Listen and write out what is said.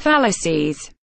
fallacies.